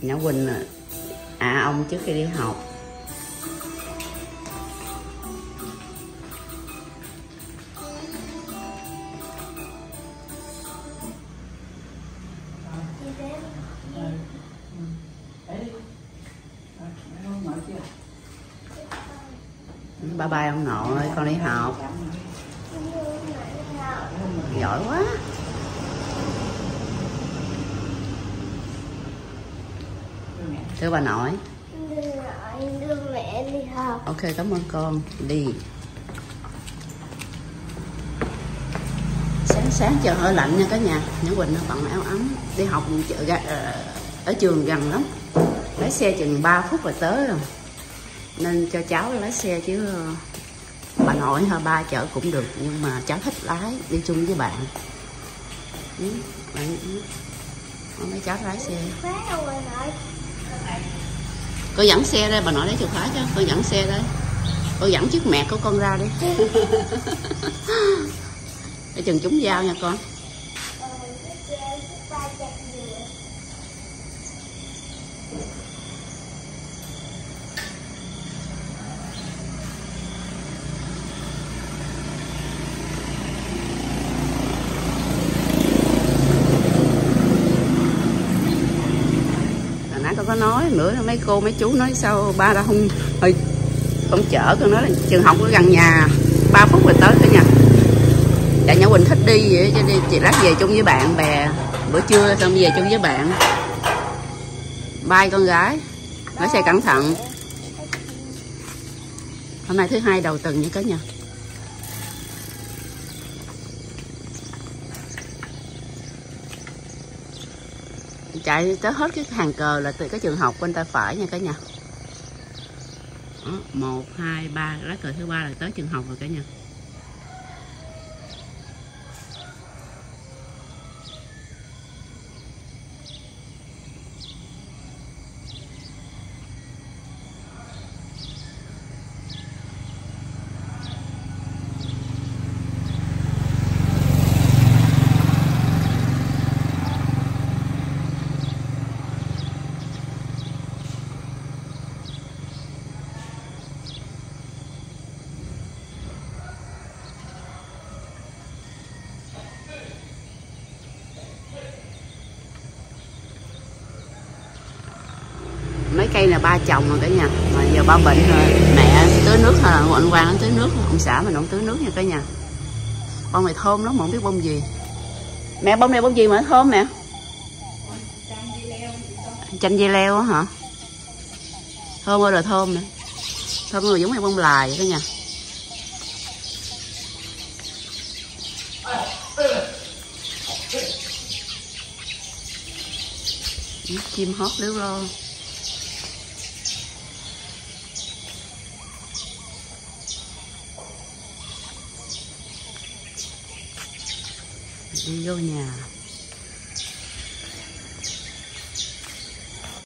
Nhã Quỳnh à ông trước khi đi học. Bye bye ông nội con đi học. Giỏi quá. Thưa bà nội? Đưa mẹ đi học ok cảm ơn con. Đi. Sáng sáng trời hơi lạnh nha cả nhà. Nhã quỳnh nó bận áo ấm. Đi học chợ ga- ờ, ở trường gần lắm. Lái xe chừng 3 phút là tới rồi. Nên cho cháu lái xe chứ ờ, bà nội hay ba chở cũng được nhưng mà cháu thích lái đi chung với bạn. Ừ, bạn ừ. mấy cháu lái xe con dẫn xe đây bà nội lấy chìa khóa cho. Con dẫn xe đây con dẫn chiếc mẹ của con ra đi. Để chừng chúng giao nha con Ờ, cái xe cái ba chặt dừa hồi nãy con có nói nữa mấy cô, mấy chú nói sao ba đã không hơi không chở con nói là trường học ở gần nhà. 3 phút là tới thôi nha dạ nhỏ quỳnh thích đi vậy, cho đi, chị lát về chung với bạn bè. Bữa trưa xong về chung với bạn. Bay con gái. Lái xe cẩn thận. Hôm nay thứ hai đầu tuần nha cả nhà chạy tới hết cái hàng cờ là từ cái trường học bên tay phải nha cả nhà. Đó, một hai ba lá cờ thứ ba là tới trường học rồi cả nhà. Mấy cây là ba chồng rồi cả nhà. Mà giờ ba bệnh rồi, mẹ tưới nước hay là anh quang tưới nước, ông xã mình không tưới nước nha cả nhà. Bông này thơm lắm, mà không biết bông gì. Mẹ bông này bông gì mà thơm mẹ? Chanh dây leo á hả? Thơm ơi là thơm nè. Thơm rồi giống như bông lài vậy cả nhà. Chim hót liếu lo. Đi vô nhà